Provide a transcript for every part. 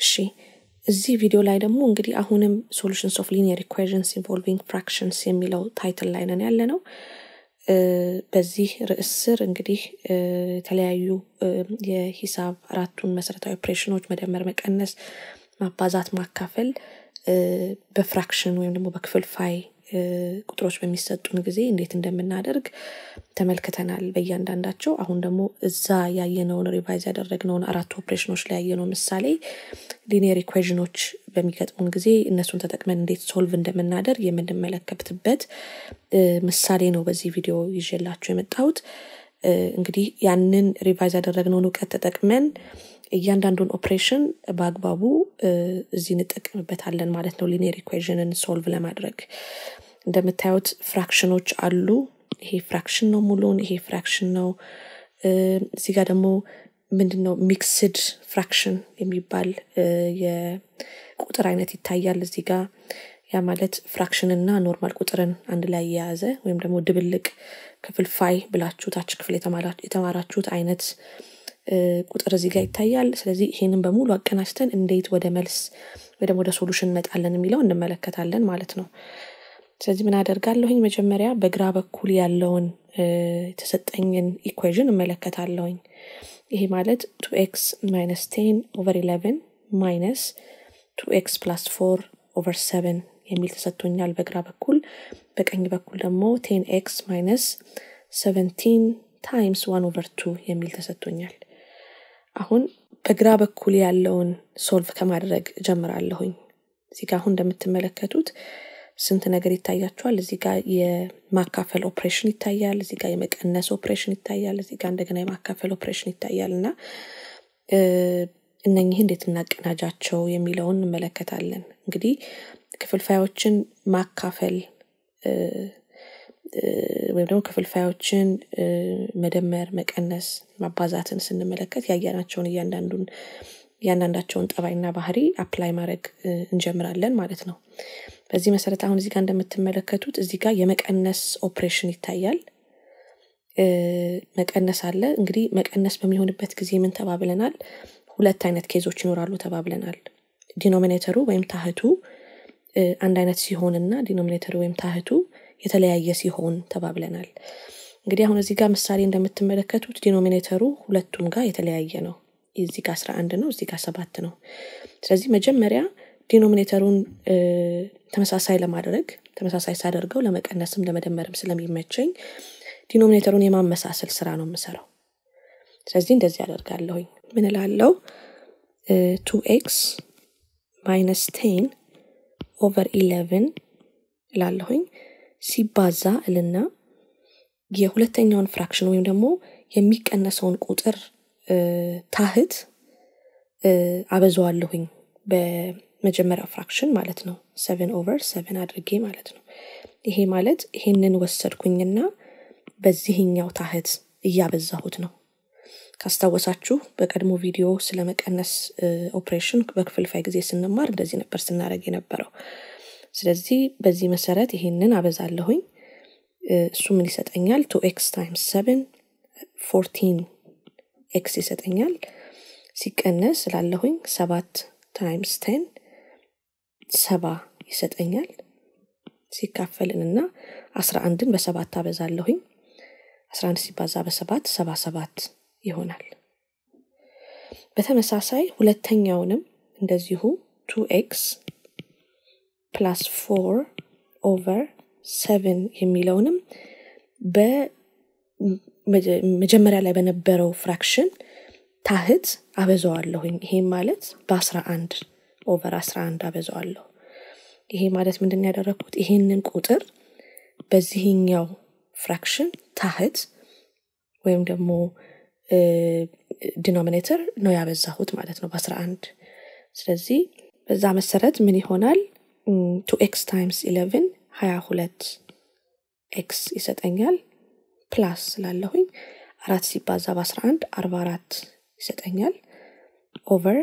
እሺ እዚህ ቪዲዮ ላይ ደግሞ እንግዲህ አሁንም solutions of linear equations involving fractions የሚለው title ላይ ነን ያለ ነው። በዚህ ርዕስ ስር እንግዲህ የተለያዩ የሂሳብ አራቱን መሰረታዊ ኦፕሬሽኖች መደመር፣ መቀነስ፣ ማባዛት፣ ማካፈል በ fraction ወይም ደግሞ በክፍልፋይ ቁጥሮች በሚሰጡን ጊዜ እንዴት እንደምናደርግ ተመልክተናል በእያንዳንዳቸው። አሁን ደግሞ እዛ ያየነውን revise ያደረግነውን አራቱ ኦፕሬሽኖች ላይ ያየነው ምሳሌ linear equation ኖች በሚገጥሙን ጊዜ እነሱን ተጠቅመን እንዴት solve እንደምናደርግ የምንመለከትበት ምሳሌ ነው በዚህ ቪዲዮ ይዤላችሁ የመጣሁት። እንግዲህ ያንን revise ያደረግነውን እውቀት ተጠቅመን እያንዳንዱን ኦፕሬሽን በአግባቡ እዚህ እንጠቀምበታለን ማለት ነው። linear equation ን solve ለማድረግ እንደምታዩት fraction ኖች አሉ። ይሄ fraction ነው ሙሉን፣ ይሄ fraction ነው። እዚህ ጋር ደግሞ ምንድን ነው mixed fraction የሚባል የቁጥር አይነት ይታያል እዚህ ጋር ያ ማለት fraction እና normal ቁጥርን አንድ ላይ የያዘ ወይም ደግሞ ድብልቅ ክፍልፋይ ብላችሁ ታች ክፍል የተማራችሁት አይነት ቁጥር እዚህ ጋር ይታያል። ስለዚህ ይሄንን በሙሉ አቀናጅተን እንዴት ወደ መልስ ወይ ወደ solution እንመጣለን የሚለው እንመለከታለን ማለት ነው። ስለዚህ ምን አደርጋለሁኝ? መጀመሪያ በግራ በኩል ያለውን የተሰጠኝን equation እመለከታለሁኝ። ይሄ ማለት two x minus ten over eleven minus two x plus four over seven የሚል ተሰጥቶኛል በግራ በኩል። በቀኝ በኩል ደግሞ ten x minus seventeen times one over two የሚል ተሰጥቶኛል። አሁን በግራ በኩል ያለውን solve ከማድረግ እጀምራለሁኝ። እዚህ ጋር አሁን እንደምትመለከቱት ስንት ነገር ይታያችኋል። እዚህ ጋር የማካፈል ኦፕሬሽን ይታያል። እዚህ ጋር የመቀነስ ኦፕሬሽን ይታያል። እዚህ ጋር እንደገና የማካፈል ኦፕሬሽን ይታያል እና እነኚህ እንዴት እናቀናጃቸው የሚለውን እንመለከታለን። እንግዲህ ክፍልፋዮችን ማካፈል ወይም ደግሞ ክፍልፋዮችን መደመር፣ መቀነስ፣ ማባዛትን ስንመለከት ያየናቸውን እያንዳንዱን እያንዳንዳቸውን ጠባይና ባህሪ apply ማድረግ እንጀምራለን ማለት ነው። በዚህ መሰረት አሁን እዚህ ጋር እንደምትመለከቱት እዚህ ጋር የመቀነስ ኦፕሬሽን ይታያል። መቀነስ አለ። እንግዲህ መቀነስ በሚሆንበት ጊዜ ምን ተባብለናል? ሁለት አይነት case ኦች ይኖራሉ ተባብለናል። denominator ሩ ወይም ታህቱ አንድ አይነት ሲሆንና denominator ሩ ወይም ታህቱ የተለያየ ሲሆን ተባብለናል። እንግዲህ አሁን እዚህ ጋር ምሳሌ እንደምትመለከቱት denominator ሩ ሁለቱም ጋር የተለያየ ነው። እዚህ ጋር አስራ አንድ ነው፣ እዚህ ጋር ሰባት ነው። ስለዚህ መጀመሪያ denominator ሩን ተመሳሳይ ለማድረግ ተመሳሳይ ሳደርገው ለመቀነስም ለመደመርም ስለሚመቸኝ denominator ሩን የማመሳሰል ስራ ነው የምሰራው። ስለዚህ እንደዚህ አደርጋለሁኝ። ምን እላለው? two x minus ten over eleven እላለሁኝ ሲባዛ እልና የሁለተኛውን fraction ወይም ደግሞ የሚቀነሰውን ቁጥር ታህት አበዛዋለሁኝ በመጀመሪያው fraction ማለት ነው። seven over seven አድርጌ ማለት ነው። ይሄ ማለት ይሄንን ወሰድኩኝና በዚህኛው ታህት እያበዛሁት ነው። ካስታወሳችሁ በቀድሞ ቪዲዮ ስለ መቀነስ ኦፕሬሽን በክፍልፋይ ጊዜ ስንማር እንደዚህ ነበር ስናደርግ የነበረው። ስለዚህ በዚህ መሰረት ይሄንን አበዛለሁኝ። እሱ ምን ይሰጠኛል? two x times seven fourteen x ይሰጠኛል። ሲቀነስ ስላለሁኝ ሰባት times ten ሰባ ይሰጠኛል። ሲካፈልንና አስራ አንድን በሰባት አበዛለሁኝ። አስራ አንድ ሲባዛ በሰባት ሰባ ሰባት ይሆናል። በተመሳሳይ ሁለተኛውንም እንደዚሁ two x plus four over seven የሚለውንም በመጀመሪያ ላይ በነበረው fraction ታህት አበዛዋለሁኝ። ይሄም ማለት በአስራ አንድ over አስራ አንድ አበዛዋለሁ። ይሄ ማለት ምንድን ያደረግኩት ይሄንን ቁጥር በዚህኛው fraction ታህት ወይም ደግሞ denominator ነው ያበዛሁት ማለት ነው በአስራ አንድ ስለዚህ በዛ መሰረት ምን ይሆናል two x times eleven ሀያ ሁለት x ይሰጠኛል። plus ስላለሁኝ አራት ሲባዛ በአስራ አንድ አርባ አራት ይሰጠኛል። over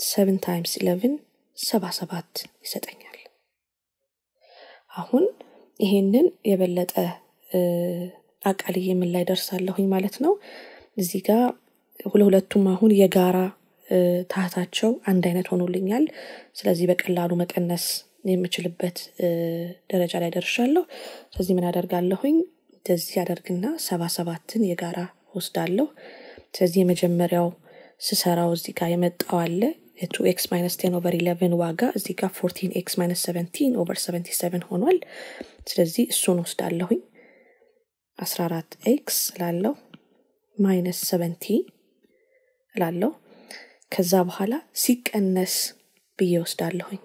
seven times eleven ሰባ ሰባት ይሰጠኛል። አሁን ይሄንን የበለጠ አቃልዬ ምን ላይ ደርሳለሁኝ ማለት ነው? እዚህ ጋር ሁለቱም አሁን የጋራ ታህታቸው አንድ አይነት ሆኖልኛል። ስለዚህ በቀላሉ መቀነስ የምችልበት ደረጃ ላይ ደርሻለሁ። ስለዚህ ምን አደርጋለሁኝ? እንደዚህ አደርግና ሰባ ሰባትን የጋራ ወስዳለሁ። ስለዚህ የመጀመሪያው ስሰራው እዚህ ጋር የመጣው አለ የ two x minus ten over eleven ዋጋ እዚህ ጋር fourteen x minus seventy over seventy seven ሆኗል። ስለዚህ እሱን ወስዳለሁኝ። አስራ አራት x ላለው minus seventy ላለው ከዛ በኋላ ሲቀነስ ብዬ ወስዳለሁኝ።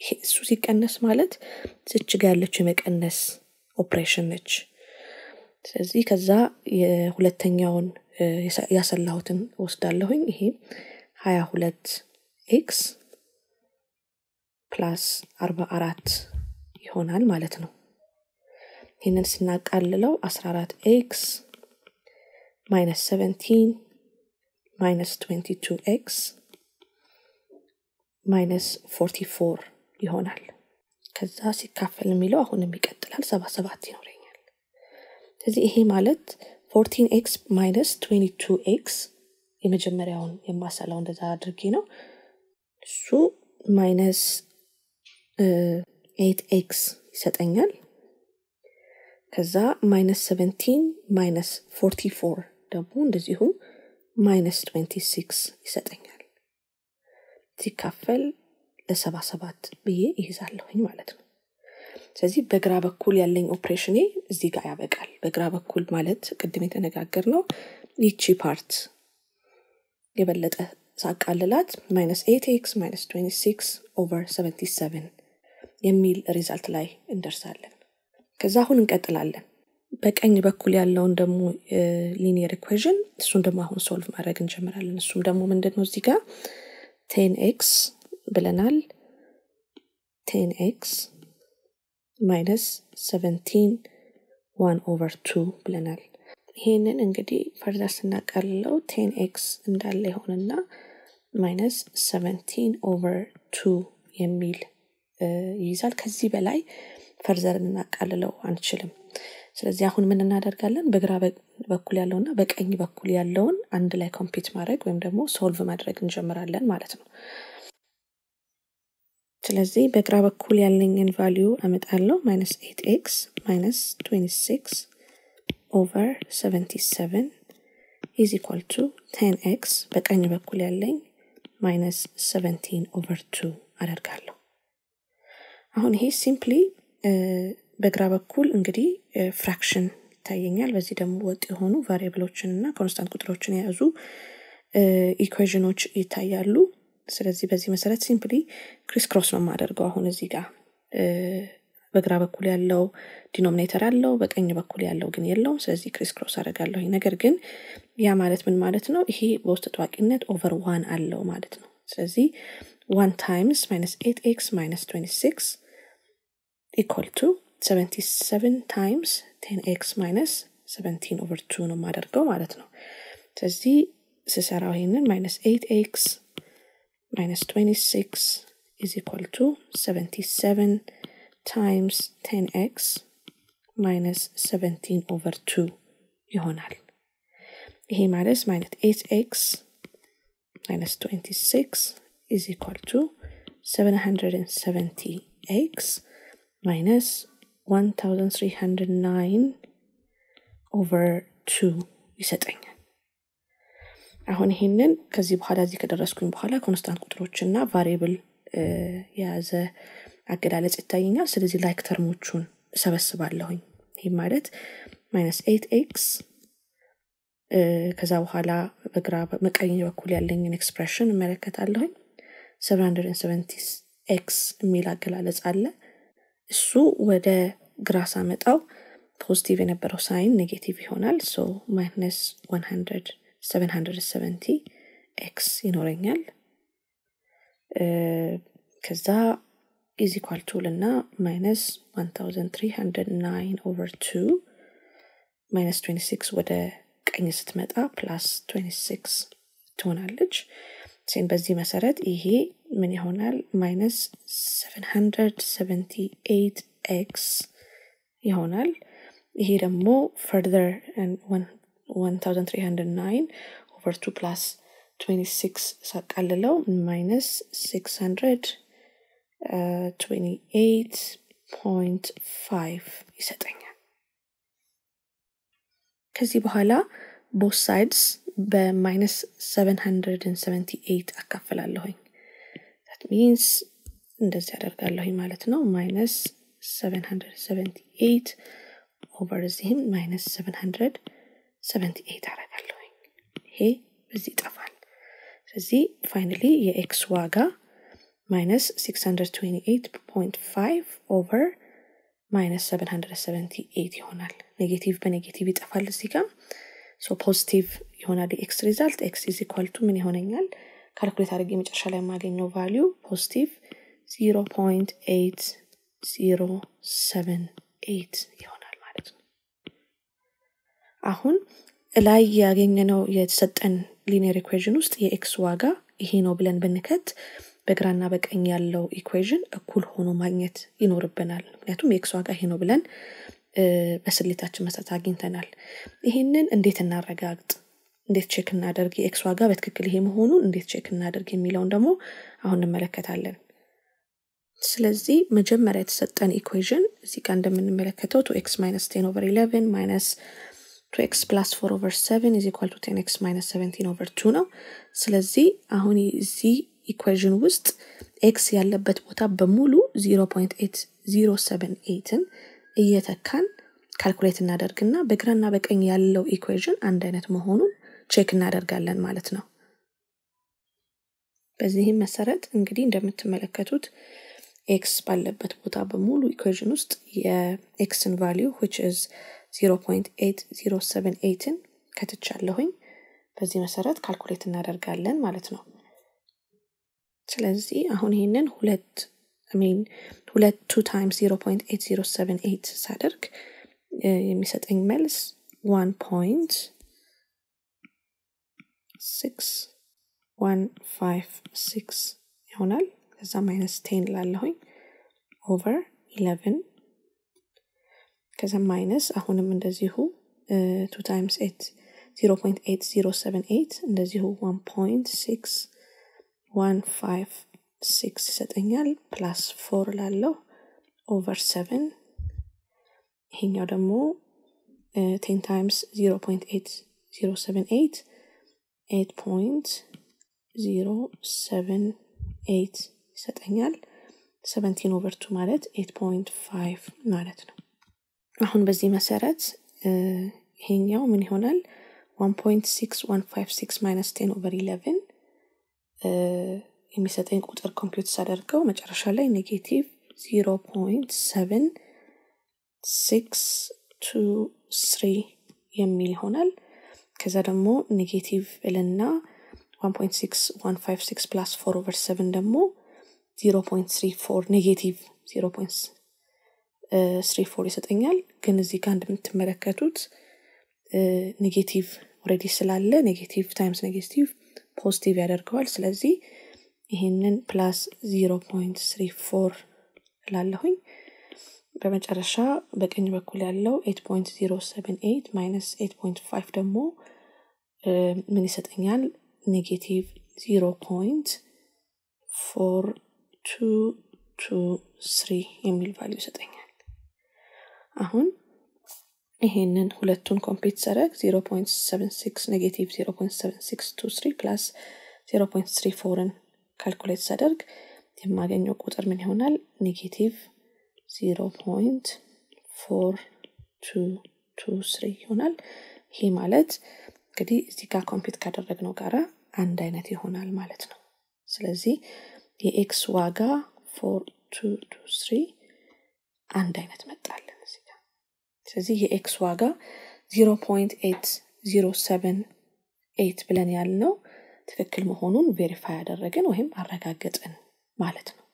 እሱ ሲቀነስ ማለት ዝች ጋ ያለችው የመቀነስ ኦፕሬሽን ነች። ስለዚህ ከዛ የሁለተኛውን ያሰላሁትን ወስዳለሁኝ። ይሄ ሀያ ሁለት x plus አርባ አራት ይሆናል ማለት ነው። ይህንን ስናቃልለው አስራ አራት x minus seventy minus twenty two x minus forty four ይሆናል። ከዛ ሲካፈል የሚለው አሁንም ይቀጥላል፣ ሰባ ሰባት ይኖረኛል። ስለዚህ ይሄ ማለት fourteen x minus twenty two x የመጀመሪያውን የማሰላው እንደዛ አድርጌ ነው። እሱ minus eight x ይሰጠኛል። ከዛ minus seventy minus forty four ደግሞ እንደዚሁ minus twenty six ይሰጠኛል። ሲካፈል ለሰባ ሰባት ብዬ ይይዛለሁኝ ማለት ነው። ስለዚህ በግራ በኩል ያለኝ ኦፕሬሽኔ እዚህ ጋር ያበቃል። በግራ በኩል ማለት ቅድም የተነጋገር ነው ይቺ part የበለጠ ሳቃልላት minus eight x minus twenty six over seventy seven የሚል result ላይ እንደርሳለን። ከዛ አሁን እንቀጥላለን። በቀኝ በኩል ያለውን ደግሞ linear equation እሱን ደግሞ አሁን solve ማድረግ እንጀምራለን። እሱም ደግሞ ምንድን ነው እዚህ ጋር ten x ብለናል። ten x minus seventeen one over two ብለናል። ይሄንን እንግዲህ further ስናቀልለው ten x እንዳለ ይሆንና minus seventeen over two የሚል ይይዛል። ከዚህ በላይ further እናቃልለው አንችልም። ስለዚህ አሁን ምን እናደርጋለን? በግራ በኩል ያለውና በቀኝ በኩል ያለውን አንድ ላይ compute ማድረግ ወይም ደግሞ solve ማድረግ እንጀምራለን ማለት ነው። ስለዚህ በግራ በኩል ያለኝን value አመጣለሁ። minus eight x minus twenty six over seventy seven is equal to ten x በቀኝ በኩል ያለኝ minus seventeen over two አደርጋለሁ። አሁን ይሄ simply በግራ በኩል እንግዲህ fraction ይታየኛል። በዚህ ደግሞ ወጥ የሆኑ variable ኦችን እና constant ቁጥሮችን የያዙ ኢኩዌዥኖች ይታያሉ። ስለዚህ በዚህ መሰረት simply crisscross ነው የማደርገው። አሁን እዚህ ጋር በግራ በኩል ያለው denominator አለው፣ በቀኝ በኩል ያለው ግን የለውም። ስለዚህ crisscross አደርጋለሁ። ነገር ግን ያ ማለት ምን ማለት ነው? ይሄ በውስጥ ታዋቂነት over one አለው ማለት ነው። ስለዚህ one times minus eight x minus twenty six equal to 77 times 10 x minus 17 over 2 ነው የማደርገው ማለት ነው። ስለዚህ ስሰራው ይሄንን minus 8 x minus 26 is equal to 77 times 10 x minus 17 over 2 ይሆናል። ይሄ ማለት minus 8 x minus 26 is equal to 770 x minus 1309 over 2 ይሰጠኛል። አሁን ይሄንን ከዚህ በኋላ እዚህ ከደረስኩኝ በኋላ constant ቁጥሮችና variable የያዘ አገላለጽ ይታየኛል። ስለዚህ like term ኦቹን እሰበስባለሁኝ። ይህ ማለት minus eight x ከዛ በኋላ በግራ በቀኝ በኩል ያለኝን expression እመለከታለሁኝ። 770 x የሚል አገላለጽ አለ። እሱ ወደ ግራ ሳመጣው positive የነበረው sign negative ይሆናል። so minus 770 x ይኖረኛል። ከዛ is equal to እልና minus 1309 over 2 minus 26 ወደ ቀኝ ስትመጣ plus 26 ትሆናለች። then በዚህ መሰረት ይሄ ምን ይሆናል? minus 778 x ይሆናል። ይሄ ደግሞ further 1309 over 2 plus 26 ሳቃልለው minus 628.5 ይሰጠኛል። ከዚህ በኋላ both sides በ minus 778 አካፍላለሁኝ። that means እንደዚህ ያደርጋለሁኝ ማለት ነው። minus 778 over እዚህም minus 778 አደርጋለሁኝ። ይሄ በዚህ ይጠፋል። ስለዚህ finally የ x ዋጋ minus 628.5 over minus 778 ይሆናል። negative በ negative ይጠፋል እዚህ ጋር so positive ይሆናል የ x result x is equal to ምን ይሆነኛል? calculate አድርጌ መጨረሻ ላይ የማገኘው value positive 0.8078 ይሆናል አሁን ላይ ያገኘነው የተሰጠን linear equation ውስጥ የ x ዋጋ ይሄ ነው ብለን ብንከት በግራና በቀኝ ያለው equation እኩል ሆኖ ማግኘት ይኖርብናል። ምክንያቱም የ x ዋጋ ይሄ ነው ብለን በስሌታችን መሰረት አግኝተናል። ይሄንን እንዴት እናረጋግጥ? እንዴት check እናደርግ? የ x ዋጋ በትክክል ይሄ መሆኑን እንዴት check እናደርግ የሚለውን ደግሞ አሁን እንመለከታለን። ስለዚህ መጀመሪያ የተሰጠን equation እዚህ ጋር እንደምንመለከተው two x minus ten over eleven minus two x plus four over seven is equal to ten x minus seventeen over two ነው። ስለዚህ አሁን እዚህ equation ውስጥ x ያለበት ቦታ በሙሉ 0.8078ን እየተካን calculate እናደርግና በግራና በቀኝ ያለው equation አንድ አይነት መሆኑን check እናደርጋለን ማለት ነው። በዚህም መሰረት እንግዲህ እንደምትመለከቱት x ባለበት ቦታ በሙሉ equation ውስጥ የ x ን value which is 0.8078ን ከትቻለሁኝ። በዚህ መሰረት calculate እናደርጋለን ማለት ነው። ስለዚህ አሁን ይህንን ሁለት mean ሁለት two times 0.8078 ሳደርግ የሚሰጠኝ መልስ one point six one five six ይሆናል። ከዛ minus ten እላለሁኝ over eleven ከዛ minus አሁንም እንደዚሁ two times eight 0.8078 እንደዚሁ 1.6 156 ይሰጠኛል። plus four እላለሁ over 7 ይሄኛው ደግሞ ten times 0.8078 8.078 ይሰጠኛል። 17 over 2 ማለት 8.5 ማለት ነው። አሁን በዚህ መሰረት ይሄኛው ምን ይሆናል? 1.6156 minus 10 over 11 የሚሰጠኝ ቁጥር compute ሳደርገው መጨረሻ ላይ negative 0.7623 የሚል ይሆናል። ከዛ ደግሞ negative እልና 1.6156 plus 4 over 7 ደግሞ 0.34 negative 0.34 ይሰጠኛል። ግን እዚህ ጋር እንደምትመለከቱት negative already ስላለ negative times negative positive ያደርገዋል። ስለዚህ ይህንን plus 0.34 እላለሁኝ። በመጨረሻ በቀኝ በኩል ያለው 8.078 minus 8.5 ደግሞ ምን ይሰጠኛል? negative 0.4223 የሚል value ይሰጠኛል። አሁን ይሄንን ሁለቱን compute ሳደርግ 0.76 negative 0.7623 plus 0.34ን calculate ሳደርግ የማገኘው ቁጥር ምን ይሆናል? negative 0.4223 ይሆናል። ይሄ ማለት እንግዲህ እዚህ ጋር compute ካደረግነው ጋራ አንድ አይነት ይሆናል ማለት ነው። ስለዚህ የ x ዋጋ 4223 አንድ አይነት ጋር። ስለዚህ የ x ዋጋ 0.8078 ብለን ያልነው ትክክል መሆኑን verify ያደረግን ወይም አረጋገጥን ማለት ነው።